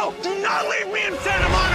No! Do not leave me in Santa Monica!